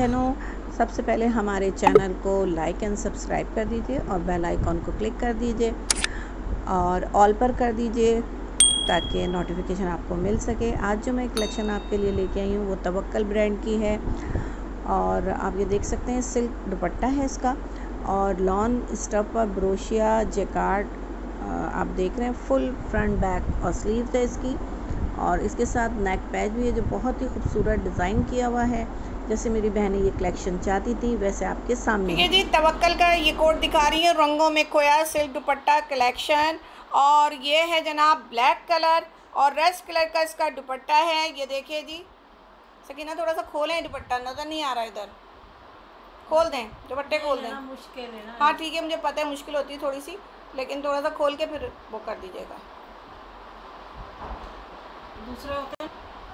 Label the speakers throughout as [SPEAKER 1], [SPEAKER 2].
[SPEAKER 1] बहनों, सबसे पहले हमारे चैनल को लाइक एंड सब्सक्राइब कर दीजिए और बेल आइकॉन को क्लिक कर दीजिए और ऑल पर कर दीजिए ताकि नोटिफिकेशन आपको मिल सके। आज जो मैं कलेक्शन आपके लिए लेके आई हूँ, वो तवक्कल ब्रांड की है और आप ये देख सकते हैं सिल्क दुपट्टा है इसका और लॉन स्टफ़ पर ब्रोशिया जेकार्ड आप देख रहे हैं फुल फ्रंट बैक और स्लीव है इसकी और इसके साथ नेक पैच भी है जो बहुत ही खूबसूरत डिज़ाइन किया हुआ है। जैसे मेरी बहन ये कलेक्शन चाहती थी वैसे आपके सामने
[SPEAKER 2] ये जी तवक्कल का ये कोट दिखा रही है रंगों में खोया सिल्क दुपट्टा कलेक्शन और ये है जनाब ब्लैक कलर और रेड कलर का इसका दुपट्टा है ये देखिए जी। सकीना थोड़ा सा खोलें दुपट्टा नज़र नहीं आ रहा इधर। खोल दें दुपट्टे खोल दें।
[SPEAKER 3] मुश्किल है
[SPEAKER 2] हाँ ठीक है मुझे पता है मुश्किल होती है थोड़ी सी लेकिन थोड़ा सा खोल के फिर वो कर दीजिएगा।
[SPEAKER 3] दूसरे होते हैं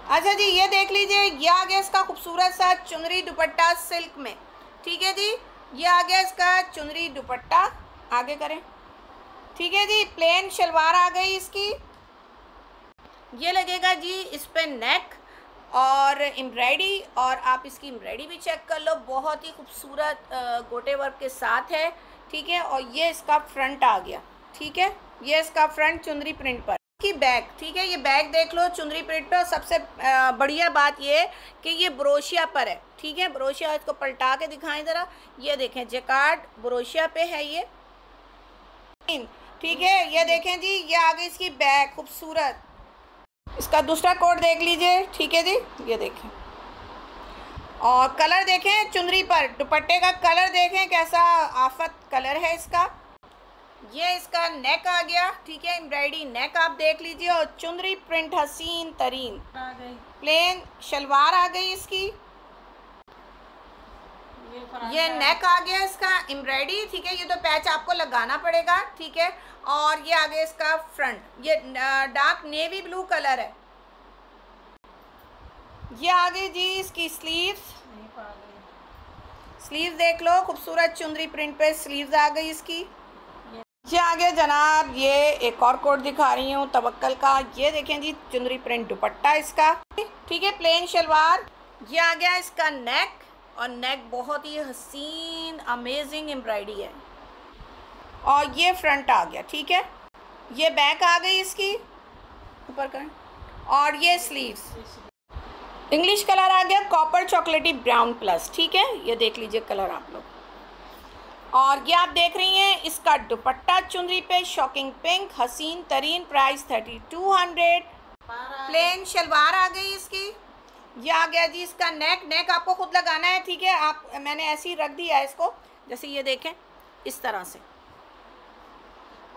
[SPEAKER 2] अच्छा जी, ये देख लीजिए, ये आ गया इसका खूबसूरत सा चुनरी दुपट्टा सिल्क में। ठीक है जी, ये आ गया इसका चुनरी दुपट्टा। आगे करें। ठीक है जी, प्लेन शलवार आ गई इसकी। ये लगेगा जी इस पर नेक और एम्ब्रॉयडरी, और आप इसकी एम्ब्रॉयडरी भी चेक कर लो। बहुत ही खूबसूरत गोटे वर्क के साथ है। ठीक है, और ये इसका फ्रंट आ गया। ठीक है, ये इसका फ्रंट चुनरी प्रिंट पर की बैग, ठीक है? ये बैग देख लो चुंदरी प्रिंट पर सबसे बढ़िया बात ये कि ये ब्रोशिया पर है, ठीक है? ब्रोशिया इसको पलटा के दिखाएँ ज़रा। ये देखें, जेकार्ड ब्रोशिया पे है ये। ठीक है? ये देखें जी, ये आगे इसकी बैग, खूबसूरत। इसका दूसरा कोड देख लीजिए, ठीक है जी? ये देखें। और कलर देखें, चुनरी पर। दुपट्टे का कलर देखें, कैसा आफत कलर है इसका। ये इसका नेक आ गया ठीक है? एम्ब्रॉयडरी नेक आप देख लीजिए और चुनरी प्रिंट हसीन तरीन।
[SPEAKER 3] आ गई।
[SPEAKER 2] प्लेन शलवार आ गई इसकी।
[SPEAKER 3] ये
[SPEAKER 2] ये नेक आ गया इसका एम्ब्रॉयडरी ठीक है? ये तो पैच आपको लगाना पड़ेगा ठीक है? और ये आ गया इसका फ्रंट ये डार्क नेवी ब्लू कलर है। ये आ गई जी इसकी स्लीव्स
[SPEAKER 3] नहीं
[SPEAKER 2] स्लीव देख लो खूबसूरत चुंदरी प्रिंट पे स्लीव्स आ गई इसकी। ये आ गया जनाब, ये एक और कोट दिखा रही हूँ, तवक्कल का। ये देखें जी चुंदरी प्रिंट दुपट्टा इसका। ठीक है, प्लेन शलवार। ये आ गया इसका नेक और नेक बहुत ही हसीन अमेजिंग एम्ब्रॉयडरी है। और ये फ्रंट आ गया, ठीक है? ये बैक आ गई इसकी। ऊपर करें। और ये स्लीव्स इंग्लिश कलर आ गया कॉपर चॉकलेटी ब्राउन प्लस ठीक है? ये देख लीजिए कलर आप लोग। और ये आप देख रही हैं इसका दुपट्टा चुनरी पे शॉकिंग पिंक हसीन तरीन price thirty two hundred plain shalwar आ गई इसकी। ये आ गया जी इसका नेक नेक आपको खुद लगाना है ठीक है? आप मैंने ऐसे ही रख दिया है इसको। जैसे ये देखें इस तरह से।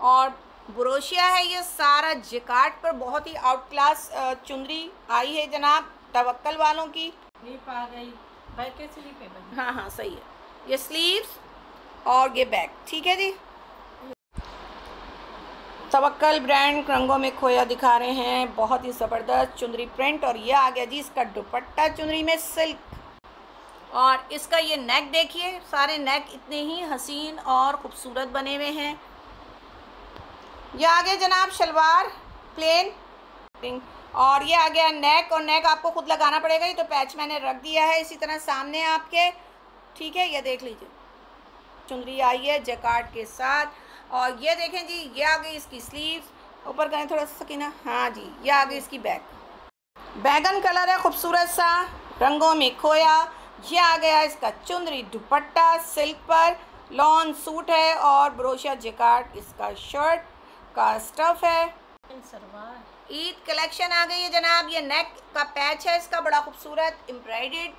[SPEAKER 2] और ब्रोशिया है ये सारा जिकाट पर। बहुत ही आउट क्लास चुनरी आई है जनाब तवक्ल वालों की।
[SPEAKER 3] पा गई।
[SPEAKER 2] हाँ हाँ सही है। ये स्लीव्स और ये बैग ठीक है जी? तवक्कल ब्रांड रंगों में खोया दिखा रहे हैं, बहुत ही ज़बरदस्त चुनरी प्रिंट और ये आ गया जी इसका दुपट्टा चुनरी में सिल्क और इसका ये नेक देखिए, सारे नेक इतने ही हसीन और ख़ूबसूरत बने हुए हैं। ये आ गया जनाब शलवार प्लेन और ये आ गया नेक और नेक आपको खुद लगाना पड़ेगा, ये तो पैच मैंने रख दिया है इसी तरह सामने आपके। ठीक है, ये देख लीजिए। चुनरी आई है जैकार्ड के साथ। और ये देखें जी, ये आ गई इसकी स्लीव्स ऊपर करें थोड़ा सा सकीना। हाँ जी, ये आ गई इसकी बैक बैगन कलर है खूबसूरत सा, रंगों में खोया। ये आ गया इसका चुंदरी दुपट्टा सिल्क पर। लॉन सूट है और ब्रोशा जैकार्ड इसका शर्ट का स्टफ़ है। ईद कलेक्शन आ गई है जनाब। ये नेक का पैच है इसका, बड़ा खूबसूरत। एम्ब्रॉयडेड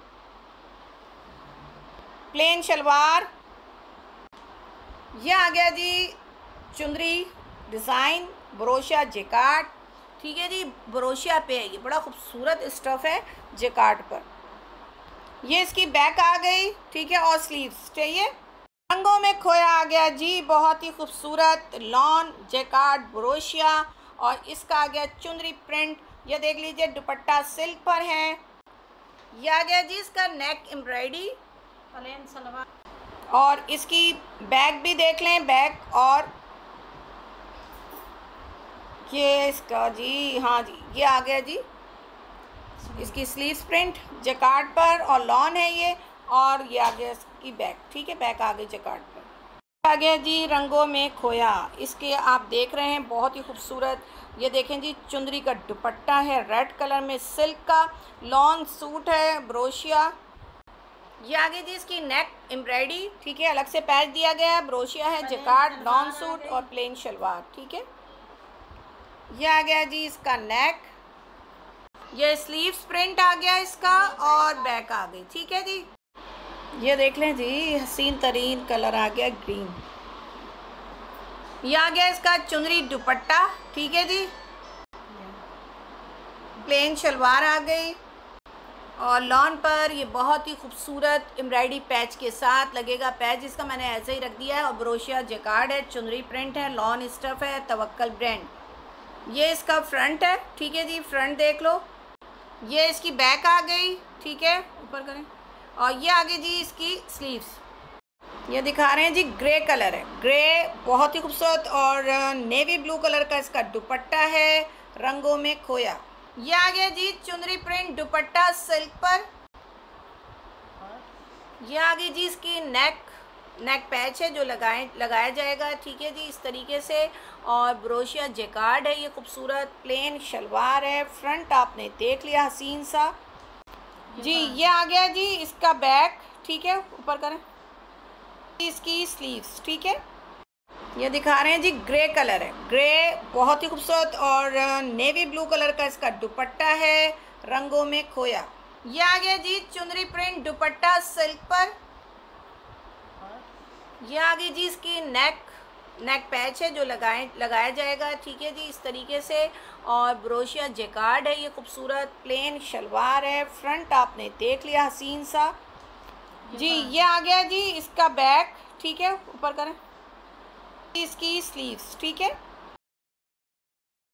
[SPEAKER 2] प्लेन शलवार ये आ गया जी चुंदरी डिज़ाइन ब्रोशिया जेकार्ड ठीक है जी, ब्रोशिया पे है ये, बड़ा खूबसूरत स्टफ़ है जेकार्ड पर। ये इसकी बैक आ गई, ठीक है, और स्लीव्स चाहिए? रंगों में खोया आ गया जी, बहुत ही खूबसूरत लॉन जेकार्ड ब्रोशिया, और इसका आ गया चुंदरी प्रिंट ये देख लीजिए, दुपट्टा सिल्क पर है। ये आ गया जी इसका नेक एम्ब्रॉयडरी
[SPEAKER 3] सलवार।
[SPEAKER 2] और इसकी बैग भी देख लें, बैग और ये इसका जी हाँ जी, ये आ गया जी। इसकी स्लीव्स प्रिंट जकार्ड पर और लॉन है ये और ये आ गया इसकी बैक ठीक है बैक आ गई जकार्ड पर। आ गया जी रंगों में खोया। इसके आप देख रहे हैं, बहुत ही खूबसूरत। ये देखें जी चुंदरी का दुपट्टा है रेड कलर में सिल्क का। लॉन्ग सूट है, ब्रोशिया। ये आगे जी इसकी नेक एम्ब्रॉयडरी ठीक है? अलग से पैच दिया गया है। ब्रोशिया है जकार्ड लॉन्ग सूट और प्लेन शलवार ठीक है? ये आ गया जी इसका नेक ये स्लीव्स प्रिंट आ गया इसका और बैक आ गई ठीक है जी? ये देख लें जी हसीन तरीन कलर आ गया ग्रीन ये आ गया इसका चुनरी दुपट्टा ठीक है जी? प्लेन शलवार आ गई। और लॉन पर ये बहुत ही खूबसूरत एम्ब्रॉयडरी पैच के साथ लगेगा पैच इसका मैंने ऐसे ही रख दिया है। और ब्रोशिया जेकार्ड है, चुनरी प्रिंट है लॉन स्टफ़ है, तवक्कल ब्रांड ये इसका फ्रंट है, ठीक है जी फ्रंट देख लो। ये इसकी बैक आ गई, ठीक है, ऊपर करें। और ये आ गई जी इसकी स्लीव्स ये दिखा रहे हैं जी ग्रे कलर है। ग्रे बहुत ही खूबसूरत और नेवी ब्लू कलर का इसका दुपट्टा है, रंगों में खोया। ये आ गया जी चुनरी प्रिंट दुपट्टा सिल्क पर। ये आ गई जी इसकी नेक नेक पैच है जो लगाए लगाया जाएगा। ठीक है जी इस तरीके से। और ब्रोशिया जेकार्ड है ये खूबसूरत प्लेन शलवार है। फ्रंट आपने देख लिया हसीन सा। जी ये आ गया जी इसका बैक ठीक है ऊपर करें। इसकी स्लीव्स ठीक है? ये दिखा रहे हैं जी ग्रे कलर है। ग्रे बहुत ही खूबसूरत और नेवी ब्लू कलर का इसका दुपट्टा है रंगों में खोया। ये आ गया जी चुनरी प्रिंट दुपट्टा सिल्क पर ये आ गई जी इसकी नेक नेक पैच है जो लगाए लगाया जाएगा। ठीक है जी इस तरीके से। और ब्रोशिया जेकार्ड है ये खूबसूरत प्लेन शलवार है। फ्रंट आपने देख लिया हसीन सा। जी ये आ गया जी इसका बैक। ठीक है ऊपर करें। इसकी स्लीव्स ठीक है?